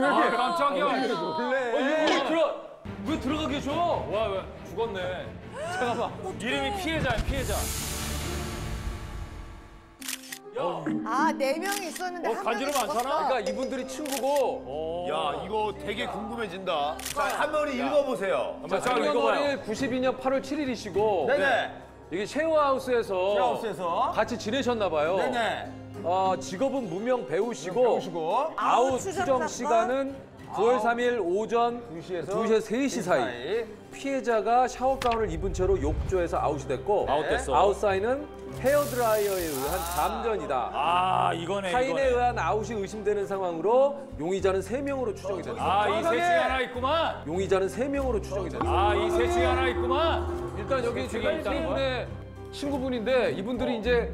아, 깜짝이야. 놀래. 어, 왜 들어? 왜 들어가게 줘? 와, 왜 죽었네. 잠깐만. 이름이 피해자야, 피해자. 아, 네 명이 있었는데 어, 한 명이 간지러면 안 죽었어. 타나? 그러니까 이분들이 친구고. 야 이거 되게 궁금해진다. 자 한 번이 읽어보세요. 자, 자, 이거 봐요. 생년월일이 92년 8월 7일이시고. 네네. 이게 쉐어하우스에서 쉐어하우스에서. 같이 지내셨나 봐요. 네네. 어, 직업은 무명 배우시고 보시고 아웃 추정? 시간은 9월 3일 오전 2시에서 2시에서 3시 사이. 피해자가 샤워 가운을 입은 채로 욕조에서 아웃이 됐고 아웃됐어. 아웃 사인은 헤어 드라이어에 의한 감전이다. 아, 이거네, 타인에 이거네. 의한 아웃이 의심되는 상황으로 용의자는 3명으로 추정이 됐다. 아, 이 셋 중에 하나 있구만. 용의자는 3명으로 추정이 됐다. 아, 이 셋 중에 하나 있구만. 일단 여기 제가 세 분의 친구분인데 이분들이 이제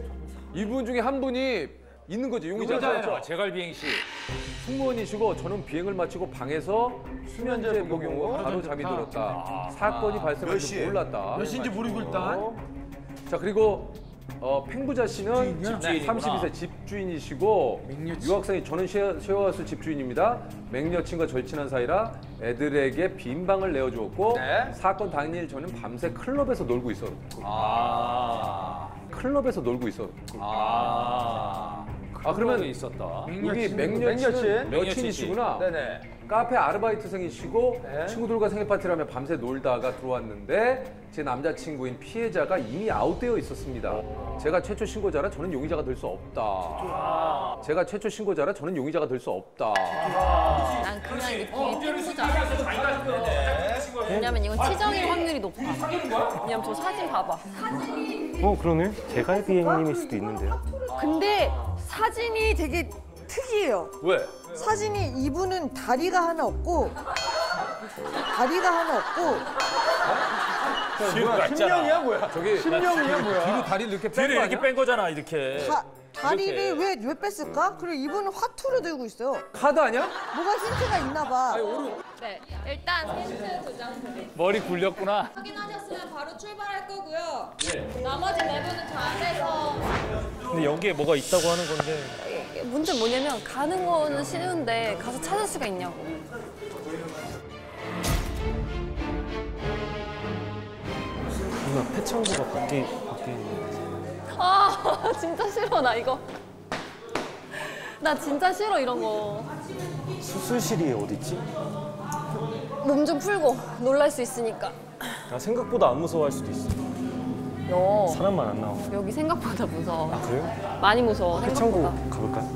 이분 중에 한 분이 있는 거죠. 용의자가 용의자예요. 제갈 비행 씨. 승무원이시고 저는 비행을 마치고 방에서 수면제 복용 후 바로 잠이 들었다. 사건이 발생할 몇 줄? 몰랐다. 몇 시인지 모르고 일단. 어. 자 그리고 어, 팽부자 씨는 집주인이구나. 32세 집주인이시고 유학생이 저는 쉐어, 쉐어하우스 집주인입니다. 맹여친과 절친한 사이라 애들에게 빈 방을 내어주었고 네. 사건 당일 저는 밤새 클럽에서 놀고 있었고 아. 클럽에서 놀고 있었고 아. 아 그러면 있었다. 여기 맹여친 맹여친? 여친이시구나. 네네. 카페 아르바이트생이시고 네. 친구들과 생일 파티를 하며 밤새 놀다가 들어왔는데 제 남자친구인 피해자가 이미 아웃되어 있었습니다. 제가 최초 신고자라 저는 용의자가 될 수 없다. 제가 최초 신고자라 저는 용의자가 될 수 없다. 난 그냥 느낌이 핑구자. 왜냐면 이건 치정일 확률이 높아. 왜냐면 저 사진 봐봐. 어 그러네. 제갈비 행님일 수도 있는데요. 근데 사진이 되게 특이해요. 왜? 사진이 이분은 다리가 하나 없고 다리가 하나 없고 뭐야? 신명이야 뭐야? 저기 신명이야 뭐야? 뒤로 다리를 이렇게 뺀 뒤를 거 이렇게 아니야? 뺀 거잖아, 이렇게. 다, 다리를 왜, 왜 뺐을까? 그리고 이분은 화투를 들고 있어요. 카드 아니야? 뭐가 힌트가 있나 봐. 네, 일단 힌트 두장 드릴게요. 머리 굴렸구나. 확인하셨으면 바로 출발할 거고요. 나머지 네 분은 저 안에서 근데 여기에 뭐가 있다고 하는 건데 문제 뭐냐면 가는 거는 쉬운데 가서 찾을 수가 있냐고. 누나 밖에 밖에 있는. 아 진짜 싫어 나 이거. 나 진짜 싫어 이런 거. 수술실이 어디 있지? 몸 좀 풀고 놀랄 수 있으니까. 나 생각보다 안 무서워할 수도 있어. 너 사람만 안 나와. 여기 생각보다 무서워. 아 그래요? 많이 무서워 생각보다. 가볼까요?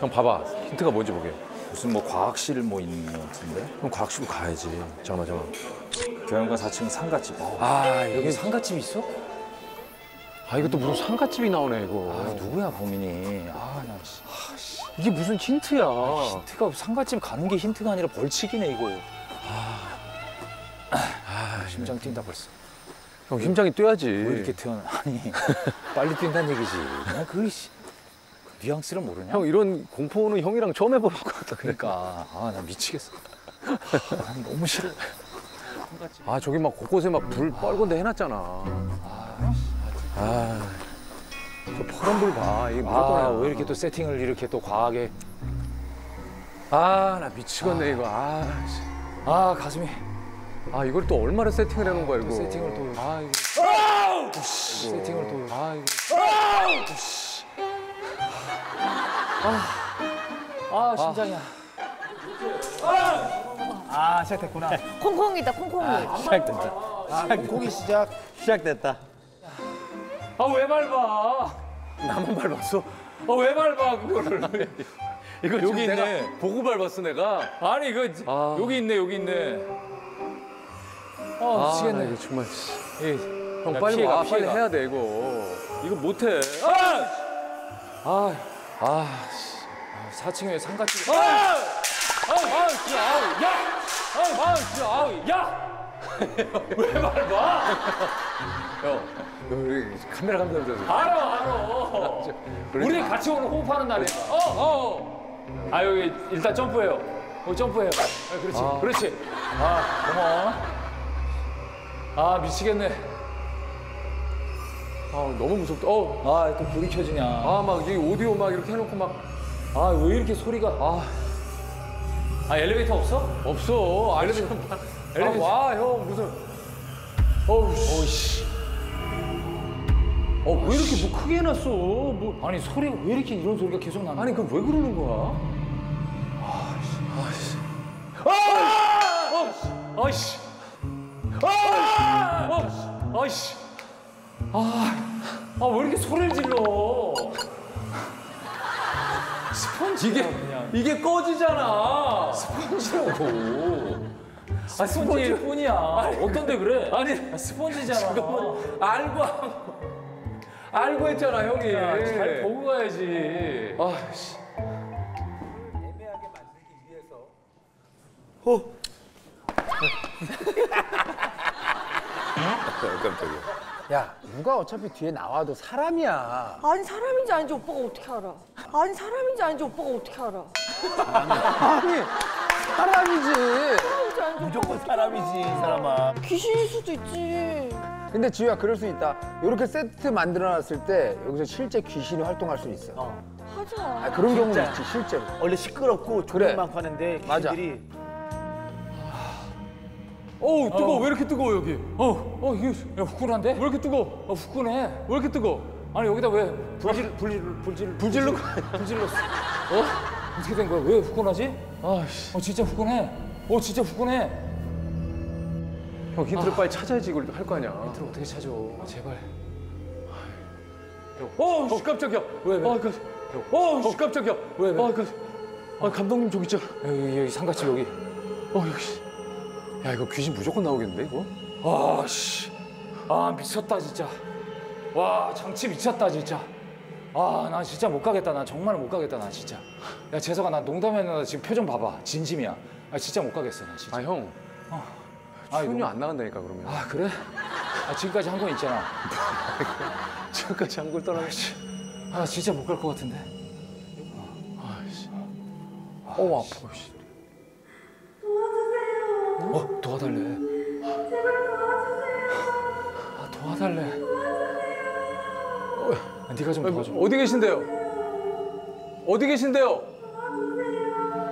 형 봐봐. 힌트가 뭔지 보게. 무슨 뭐 과학실 뭐 있는 것 같은데? 형 과학실 가야지. 잠깐만 잠깐만. 교양관 4층 상가집. 어, 아 여기 여기 상가집 있어? 아또 무슨 상가집이 나오네 이거. 아, 누구야 범인이? 아, 나 씨. 이게 무슨 힌트야? 힌트가 상가집 가는 게 힌트가 아니라 벌칙이네 이거. 아, 심장 뛴다 벌써. 형 심장이 뛰어야지. 왜 이렇게 태어나? 아니 빨리 뛴다는 얘기지. 그냥 그, 씨, 그 뉘앙스를 모르냐? 형 이런 공포는 형이랑 처음 해보는 것 같다. 그러니까 아 나 미치겠어. 아, 난 너무 싫어. 아 저기 막 곳곳에 막 불 뻘건데 해놨잖아. 아, 저 파란 불 봐. 이게 무조건. 아 왜 이렇게 또 세팅을 이렇게 또 과하게? 아, 나 미치겠네 이거. 아, 씨. 아 가슴이. 아 이걸 또 얼마나 세팅을 해놓은 거야 이거. 세팅을 또- 아 이거. 세팅을 또. 아 이거. 아 심장이야. 아 시작됐구나. 콩콩이다, 콩콩이. 시작됐다. 아 공기 시작. 시작됐다. 아, 왜 밟아? 나만 밟았어? 아, 왜 밟아, 그거를. 이거 여기 지금 내가 있네. 보고 밟았어 내가. 아니, 이거, 아. 여기 있네, 여기 있네. 아, 아, 미치겠네. 나 이거 정말. 씨. 예. 형 야, 빨리 피해가, 와, 빨리 피해가. 해야 돼 이거. 이거 못해. 아! 아, 아, 씨. 4층에 상가집. 아! 아, 아, 진짜, 아우, 야! 아, 아, 진짜, 아우, 야! 왜 밟아? 형, 여기 카메라 감독님. 알아, 알아. 우리 같이 오늘 호흡하는 날이야. 어, 어. 아, 여기 일단 점프해요. 어, 점프해요. 아, 그렇지, 아. 그렇지. 아, 고마워. 아, 미치겠네. 아, 너무 무섭다. 어, 아, 또 불이 켜지냐. 아, 아, 막이 오디오 막 이렇게 해놓고 막. 왜 이렇게 소리가. 아, 아 엘리베이터 없어? 없어. 아, 엘리베이터. 엘리베이터. 와, 형 무슨. 어우 씨. 어, 왜 이렇게 뭐 크게 해놨어? 뭐. 아니 소리가 왜 이렇게 이런 소리가 계속 나는 아니, 그럼 왜 그러는 거야? 아이씨. 아! 아이씨. 아, 아, 왜 이렇게 소리를 질러? 스펀지 이게, 그냥. 이게 꺼지잖아. 스펀지라고. 아, 스펀지일 뿐이야. 어떤데 그래? 아니, 스펀지잖아. 알고 한 거. 알고 했잖아, 형이. 야, 잘 보고 가야지. 아, 씨. 야 누가 어차피 뒤에 나와도 사람이야. 아니 사람인지 아닌지 오빠가 어떻게 알아? 아니 사람인지 아닌지 오빠가 어떻게 알아? 아니 사람이지. 사람인지 아닌지 무조건 사람이지 이 사람아. 귀신일 수도 있지. 근데 지우야 그럴 수 있다. 이렇게 세트 만들어놨을 때 여기서 실제 귀신이 활동할 수 있어. 하자. 아, 그런 경우도 진짜. 있지 실제로. 원래 시끄럽고 그래. 조명 많고 하는데 맞아. 귀신들이 어우, 뜨거워. 왜 이렇게 뜨거워, 여기? 어, 어, 이게 야, 후끈한데? 왜 이렇게 뜨거워? 어, 후끈해. 왜 이렇게 뜨거워? 아니 여기다 왜 불질 불질 불질 불질러? 불질렀어? 어? 어떻게 된 거야? 왜 후끈하지? 아씨. 어 진짜 후끈해. 어 진짜 후끈해. 형 힌트를 빨리 찾아야지 이걸 할 거 아니야. 힌트를 어떻게 찾아? 제발. 어, 씨, 깜짝이야. 왜, 왜? 아, 그, 어, 씨, 깜짝이야. 왜, 왜? 아, 그, 아, 감독님 저기 있잖아. 여기 여기 상가집 여기. 어, 여기. 씨. 야, 이거 귀신 무조건 나오겠는데, 이거? 아 씨. 아 미쳤다 진짜. 와 장치 미쳤다 진짜. 아 나 진짜 못 가겠다. 나 정말 못 가겠다. 나 진짜. 야 재석아 나 농담했는데 지금 표정 봐봐. 진심이야. 아 진짜 못 가겠어 나 진짜. 아, 형. 아, 출연료 이거- 안 나간다니까, 그러면. 아 그래? 아 지금까지 한 건 있잖아. 지금까지 한 걸 떠나면. 아 진짜 못 갈 것 같은데. 어, 아파, 씨. 어 도와달래. 아 도와달래. 아, 네가 좀 도와줘. 어디 계신데요? 어디 계신데요?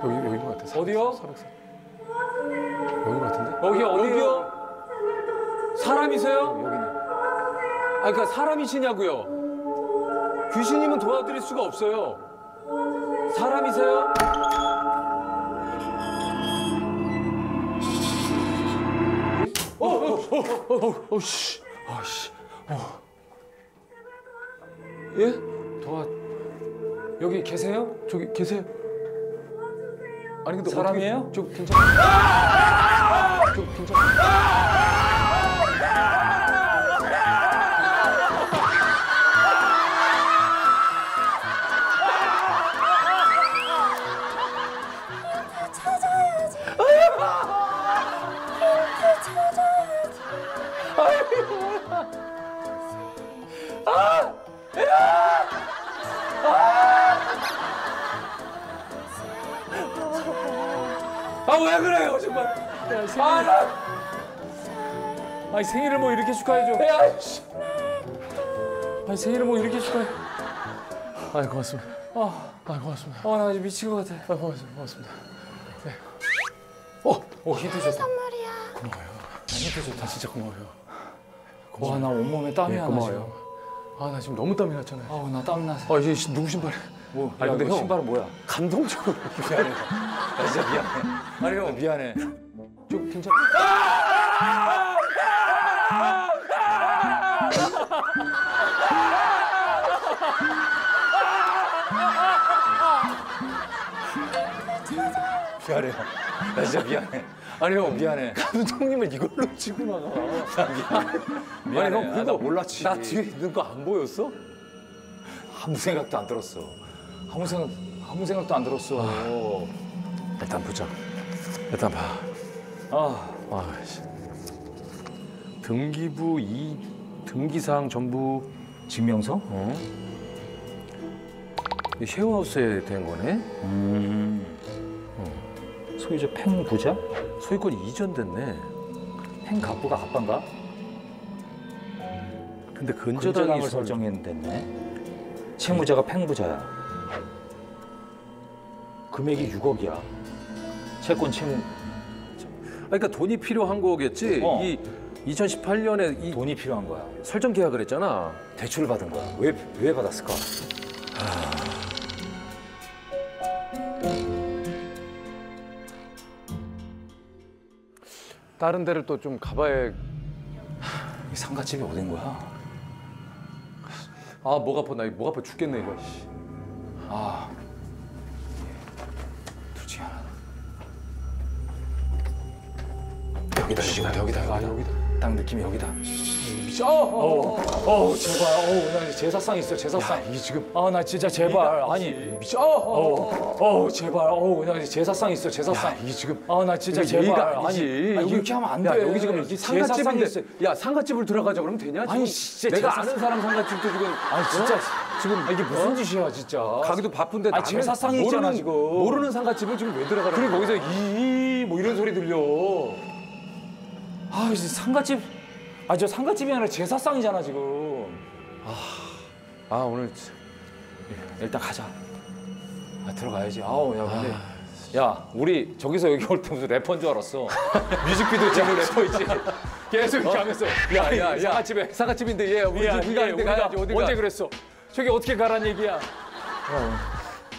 여기, 여기인 것 같아. 어디요? 여기 같은데? 여기 어디요? 사람이세요? 여기네. 아, 그러니까 사람이시냐고요? 귀신이면 도와드릴 수가 없어요. 사람이세요? 어, 어, 어, 어, 어, 어, 씨. 아, 씨. 어. 예? 도와. 여기 계세요? 저기 계세요? 아니 근데 사람이에요? 어떻게, 저 괜찮아? 저 괜찮아? 아 왜 그래요 정말? 아, 나- 아니 생일을 뭐 이렇게 축하해줘. 야, 씨. 아니 생일을 뭐 이렇게 축하해. 아 고맙습니다. 아, 아 고맙습니다. 어, 나 이제 미칠 것 같아. 아 고맙습니다. 고맙습니다. 오, 힌트 좋다. 선물이야. 고마워요. 힌트 좋다. 진짜 고마워요. 와, 나 온몸에 땀이 예, 나. 고마워요. 아나 지금 너무 땀이 났잖아요. 아우, 나 땀 나. 아 이제 시- 누구 신발에? 뭐? 아니, 야, 근데 형. 신발은 뭐야? 감동적으로 미안해. 나 진짜 미안해. 아니 형 미안해. 좀 괜찮아? 미안해. 나 진짜 미안해. 아니 형 미안해. 감독님을 이걸로 치고 나가. 미안해. 아니 형 아, 그거 나 몰랐지. 나 뒤에 있는 거 안 보였어? 아무 생각도 안 들었어. 아무 생각 아무 생각도 안 들었어. 일단 보자. 일단 봐. 아, 아, 씨. 등기부 이 등기사항 전부 증명서? 어? 이 쉐어하우스에 된 거네. 소유자 팽 부자? 소유권 이전됐네. 팽 갑부가 갑반가? 근데 근저당이 근저당을 설- 설정했는데 채무자가 팽 부자야. 금액이 6억이야. 채권 채무 그러니까 돈이 필요한 거겠지. 어. 이 2018년에 이 돈이 필요한 거야. 설정 계약을 했잖아. 대출을 받은 거야. 왜 왜 받았을까? 다른 데를 또 좀 가봐야. 이 상가집이 어딘 거야? 아, 목 아파. 나목 아파 죽겠네 이거. 씨. 아, 둘 중에 하나. 여기다 여기다 여기다 여기다. 여기다. 딱 느낌이 여기다. 미쳐. 어, 어, 어, 제발. 어, 나 제사상 있어. 제사상. 이 지금 아, 나 진짜 제발. 아니, 미쳐. 어, 어, 어, 제발. 어, 나 제사상 있어. 제사상. 이 지금 아, 나 진짜 제발. 예의가 아니지. 아니, 이렇게 하면 안 돼. 야, 여기 지금 이게 상가집인데. 있어. 야, 상가집을 들어가자 그러면 되냐? 지금 아니, 진짜 내가 제사상- 아는 사람 상가집도 지금 아니, 진짜. 어? 지금 아, 이게 무슨 짓이야, 진짜. 가기도 바쁜데 남의 제사상이 있잖아, 모르는, 지금. 모르는 상가집을 지금 왜 들어가는 그리고? 거기서 이, 뭐 이런 소리 들려. 아, 이제 상가집. 아, 저 상가집이 아니라 제사상이잖아, 지금. 아, 오늘 진- 일단 가자. 아, 들어가야지. 아우, 야, 근데. 야, 우리 저기서 여기 올 때 무슨 래퍼인 줄 알았어. 뮤직비디오 찍는 래퍼 있지. 계속 이렇게 하면서. 야, 야, 야. 상가집에. 상가집인데 얘 우리 야, 집 이게 가는데 우리가 가야지 어디 가? 언제 그랬어? 저기 어떻게 가란 얘기야?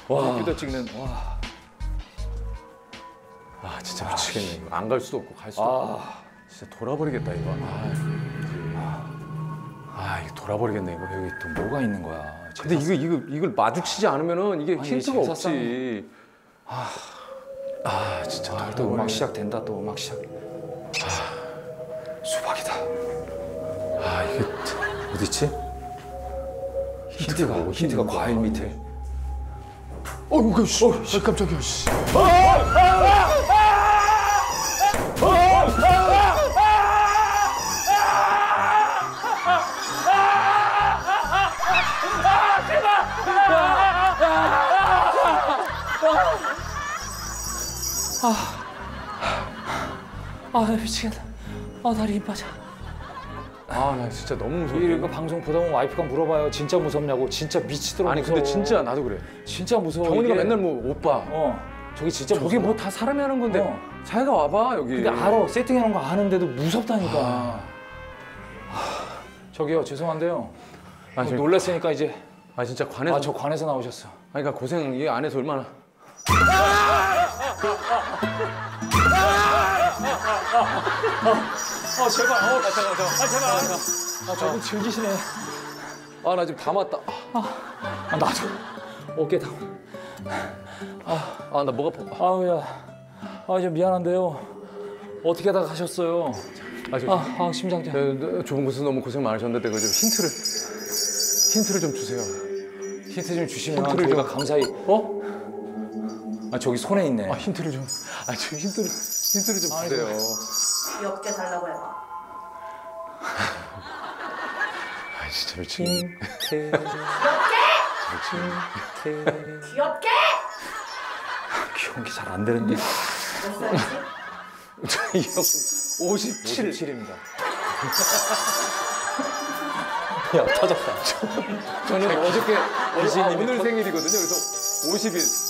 와, 뮤직비디오 찍는. 와. 아, 진짜 미치겠네. 이거. 안 갈 수도 없고 갈 수도 없고. 아, 진짜 돌아버리겠다 이거. 아, 아 이거 돌아버리겠네 이거 여기 또. 뭐. 뭐가 있는 거야? 근데 이거 이거 이걸 마주치지 않으면은 이게 아니, 힌트가 제사상- 없지. 아, 진짜 아, 또 음악 시작된다. 또 음악 시작. 아, 수박이다. 아 이게 어디 있지? 힌트가 힌트가 과일 밑에. 어우 그 씨. 어, 아, 깜짝이야 씨. 아, 미치겠다. 아, 다리 힘 빠져. 아 나 진짜 너무 무서워. 이거 방송 보다 보면 와이프가 물어봐요. 진짜 무섭냐고. 진짜 미치도록 아니 무서워. 근데 진짜 나도 그래. 진짜 무서워. 정훈이가 이게. 맨날 뭐 오빠. 어. 저기 진짜 저게 무서워. 뭐다 사람이 하는 건데 어. 자기가 와봐 여기. 근데 알아. 세팅해 놓은 거 아는데도 무섭다니까. 아. 저기요. 죄송한데요. 아, 저- 놀랐으니까 이제 아 진짜 관에서. 아, 저 관에서 나오셨어. 아니, 그러니까 고생 이 안에서 얼마나. 아, 제발. 어, 잠깐, 잠깐. 아, 제발. 아, 저분 즐기시네. 아 나 지금 다 맞다. 아, 나도 어깨 다. 아나목 아파. 아우야. 아, 좀 미안한데요. 어떻게 하다 가셨어요? 아, 저, 아, 아 심장 뛰어. 네, 조금 무슨 너무 고생 많으셨는데 그 좀 힌트를 힌트를 좀 주세요. 힌트 좀 주시면 힌트를 저희가 좀- 감사히. 어? 아, 저기 손에 있네. 아 힌트를 좀. 아 저 힌트를 힌트를 좀 주세요. 귀엽게 달라고 해봐. 아 진짜 미치겠네. 귀엽게? 귀여운 게 잘 안 되는데. 이 형은 57. 57입니다. 야 터졌다. 저는 어저께 아, 오늘 생일이거든요. 그래서 50일.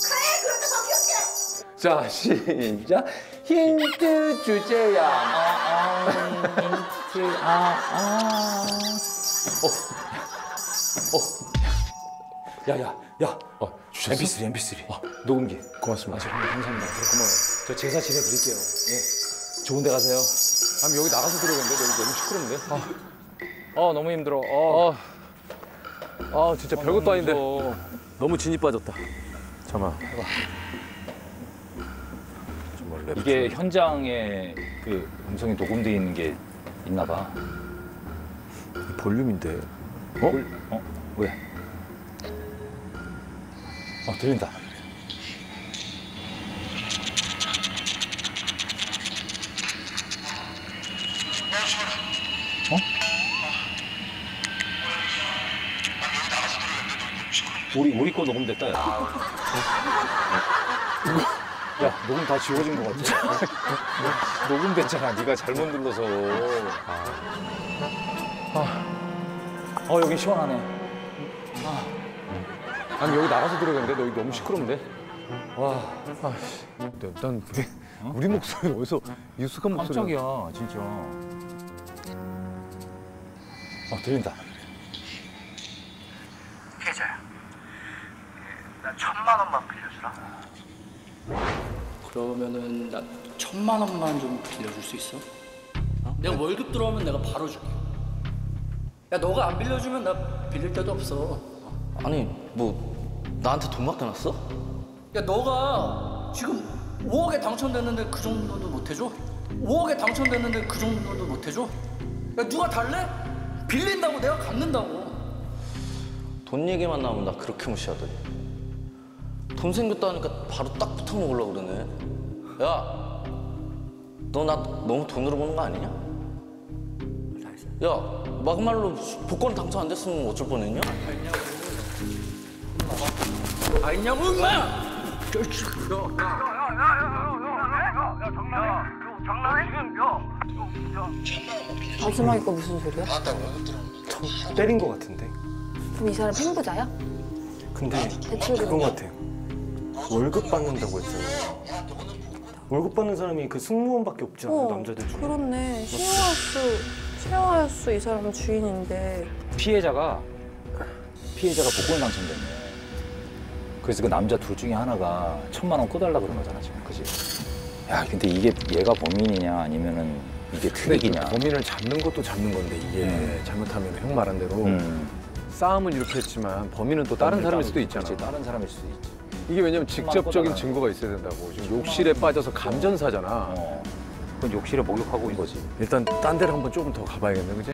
자 시작. 힌트 주제야. 아, 힌트, 아, 아. 어. 어. 야, 야, 야. 어 주셨어? MP3, MP3. 녹음기. 고맙습니다. 아, 정말 감사합니다. 고마워요. 저 제사 지내 드릴게요. 예. 좋은 데 가세요. 아 여기 나가서 들어오겠는데 여기 너무 시끄럽네. 아, 아, 너무 힘들어. 어. 아, 아 진짜 별것도 아닌데 무서워. 너무 진이 빠졌다. 잠깐. 이게 현장에 그 음성이 녹음되어 있는 게 있나 봐. 볼륨인데. 어? 어? 왜? 어, 들린다. 어? 우리 우리 거 녹음됐다. 야. 야, 녹음 다 지워진 것 같아. 녹음됐잖아. 네가 잘못 눌러서. 어, 여기 시원하네. 아니 여기 나가서 들어오겠는데 너 여기 너무 시끄러운데. 와. 아씨. 난 그게 우리 목소리 어디서 익숙한 목소리. 깜짝이야 진짜. 어 들린다. 혜자야. 나 천만 원만 빌려주라. 그러면은 나 천만 원만 좀 빌려줄 수 있어? 어? 내가 월급 들어오면 내가 바로 줄게. 야 너가 안 빌려주면 나 빌릴 데도 없어. 아니 뭐 나한테 돈 맡겨놨어? 야 너가 지금 5억에 당첨됐는데 그 정도도 못 해줘? 5억에 당첨됐는데 그 정도도 못 해줘? 야 누가 달래? 빌린다고 내가 갚는다고. 돈 얘기만 나오면 나 그렇게 무시하더니 돈 생겼다 하니까 바로 딱 붙어 먹으려고 그러네 야 너 나 너무 돈으로 보는 거 아니냐? 야 막말로 복권 당첨 안 됐으면 어쩔 뻔했냐? 아니냐고 임마! 마지막에 거 무슨 소리야? 때린 것 같은데. 그럼 이 사람 횡부자야? 근데 것 같아요. 월급 받는다고 했잖아요. 월급 받는 사람이 그 승무원밖에 없지 않아요, 남자들 중에. 그렇네. 쉐어하우스, 쉐어하우스 이 사람 주인인데. 피해자가 피해자가 복권 당첨됐네. 그래서 그 남자 둘 중에 하나가 천만 원 꺼달라 그런 거잖아 지금, 그지? 야, 근데 이게 얘가 범인이냐 아니면은 이게 이게 트릭이냐? 범인을 잡는 것도 잡는 건데 이게 음. 잘못하면 형 말한 대로 음. 싸움은 이렇게 했지만 범인은 또 다른 사람일 수도 있잖아. 그치, 다른 사람일 수도 있지. 이게 왜냐면 직접적인 증거가 있어야 된다고. 지금 욕실에 빠져서 감전사잖아. 어. 그건 욕실에 목욕하고 온 거지. 일단 딴 데를 한번 조금 더 가봐야겠네, 그지?